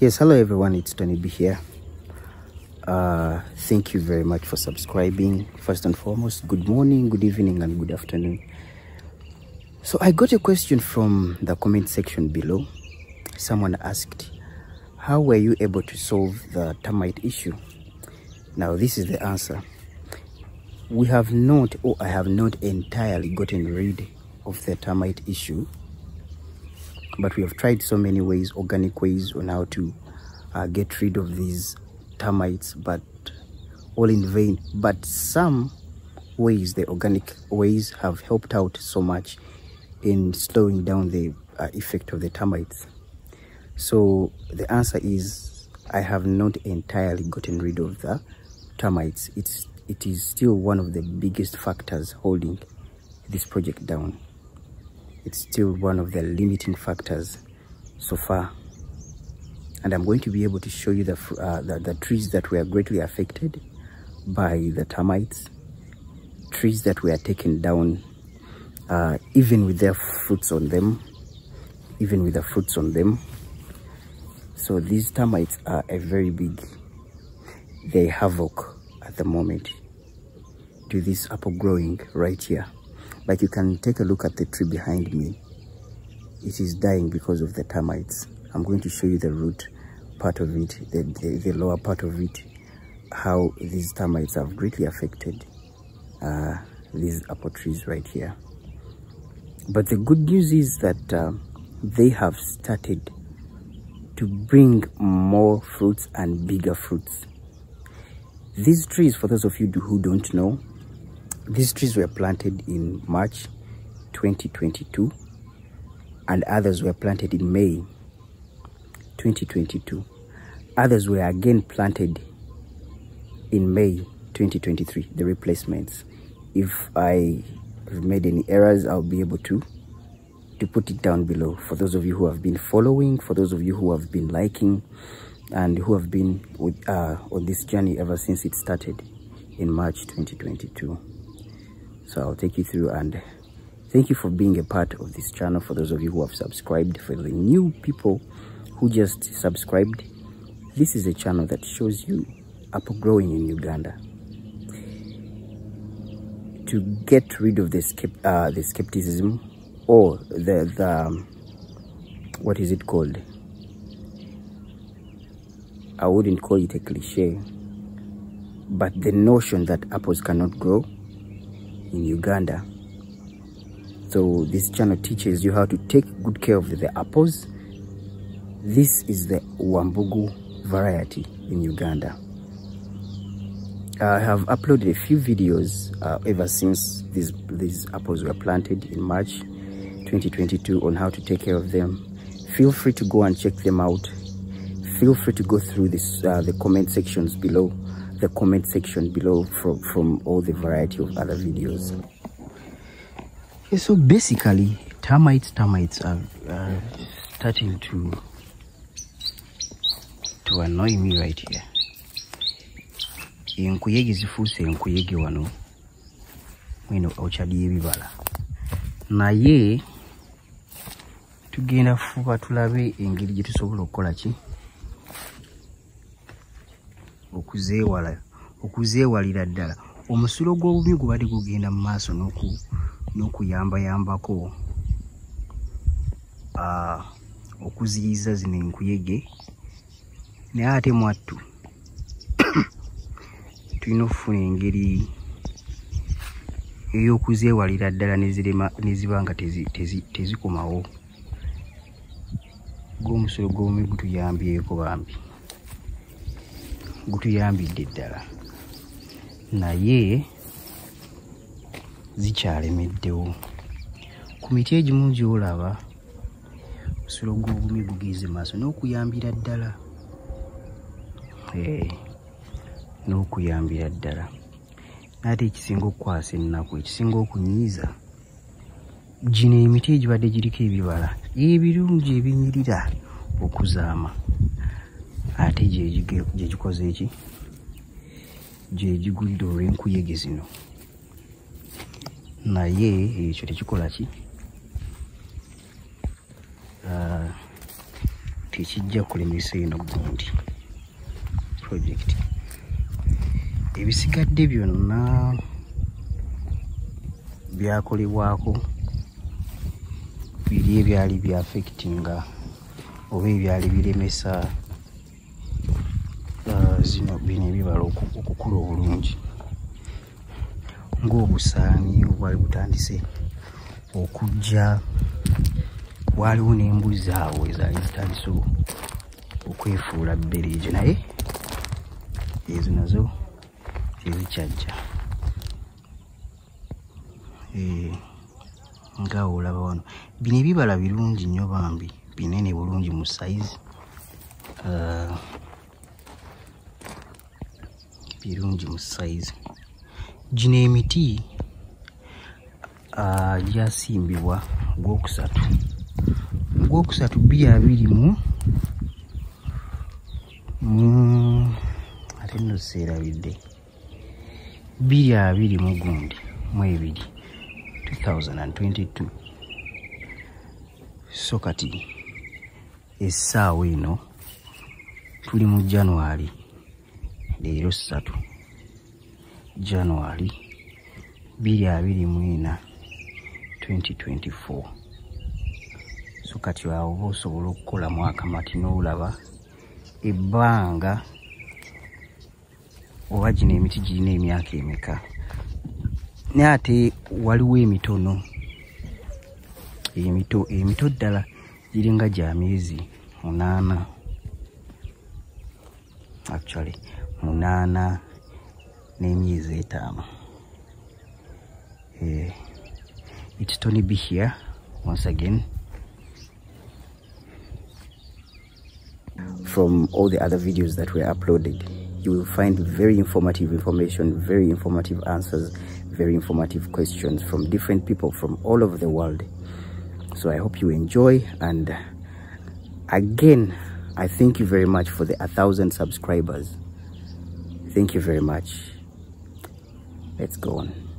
Yes, hello everyone, it's Tony B here. Uh, thank you very much for subscribing. First and foremost, good morning, good evening, and good afternoon. So, I got a question from the comment section below. Someone asked, How were you able to solve the termite issue? Now, this is the answer. We have not, or I have not entirely gotten rid of the termite issue but we have tried so many ways organic ways on how to uh, get rid of these termites but all in vain. But some ways the organic ways have helped out so much in slowing down the uh, effect of the termites. So the answer is i have not entirely gotten rid of the termites. It's it is still one of the biggest factors holding this project down it's still one of the limiting factors so far. And i'm going to be able to show you the uh, the, the, trees that were greatly affected by the termites trees that were taken down uh, even with their fruits on them even with the fruits on them. So these termites are a very big they havoc at the moment to this apple growing right here like you can take a look at the tree behind me. It is dying because of the termites. I'm going to show you the root part of it the, the, the lower part of it how these termites have greatly affected uh, these apple trees right here. But the good news is that uh, they have started to bring more fruits and bigger fruits. These trees for those of you who don't know these trees were planted in March 2022 and others were planted in May 2022. Others were again planted in May 2023, the replacements. If I have made any errors, I'll be able to to put it down below for those of you who have been following, for those of you who have been liking and who have been with, uh, on this journey ever since it started in March 2022 so i'll take you through and thank you for being a part of this channel. For those of you who have subscribed for the new people who just subscribed this is a channel that shows you apple growing in uganda. To get rid of the, uh, the skepticism or the, the um, what is it called? I wouldn't call it a cliche but the notion that apples cannot grow in Uganda. So this channel teaches you how to take good care of the apples. This is the Wambugu variety in Uganda. I have uploaded a few videos uh, ever since these, these apples were planted in March 2022 on how to take care of them. Feel free to go and check them out. Feel free to go through this, uh, the comment sections below the comment section below from, from all the variety of other videos. Okay, so basically, termites, termites are, are starting to to annoy me right here. enkuyege zifuuse enkuyege wano mweno okyali ebibala naye tugenda fuba tulabe engeri gye tusobola okukola ki okuzeewala okuzeewalira ddala. Omusulo gw'obubi gubadde gugenda mu maaso n'okuyambayambako okuziyiza zino enkuyege. Naye ate mwattu tulina okufuna engeri ey'okuzeewalira ddala ne ziba nga tezikomawo gw'omusulo gw'obubi gutuyambyeko bambi gutuyambidde ddala naye zikyalemeddewo ku miti egimu gyolaba omusulo gw'obumi gugize maaso n'okuyambira ddala. N'okuyambira ddala. Naate ekisinga okukwasa ennaku ekisinga okunyiiza. Gino emiti egibadde giriko ebibala ebirungi ebinyirira okuzaama ate gyegikoze eki? Gyegigulira olw'enkuyege zino. Naye ekyo tekikola ki? Tekijja kulemesa eno gundi. Projekiti ebisigadde byonna byakolebwako biri ebyali byafekitinga oba ebyali biremesa zino bino ebibala okukula obulungi. Ng'obusaani obwali butandise okujja waliwo n'embuzi awo ezaali zitandise okwefuula bbereejo naye ezo nazo tezikyajja eh, nga olaba wano bino ebibala birungi nnyo bambi binene bulungi mu sayizi uh, birungi mu sayizi gino emiti uh, gyasimbibwa gwokusatu. Gwokusatu bbiri abiri mu ate nno seerabidde. Bbiri abiri mu gundi mu ebiri. 2022 so kati essaawa eno tuli mu january leero ssatu january bbiri abiri mu ena 2024 so kati awo oba osobola okukolamu akamati n'olaba ebbanga oba gino emiti girina emyaka emeka? Naye ate waliwo emitono emito emito ddala giringa gya myezi munaana. Actually munaana n'emyezi etaano eh, it's Tony B here once again. From all the other videos that were uploaded you will find very informative information very informative answers very informative questions from different people from all over the world. So i hope you enjoy and again i thank you very much for the a thousand subscribers thank you very much. Let's go on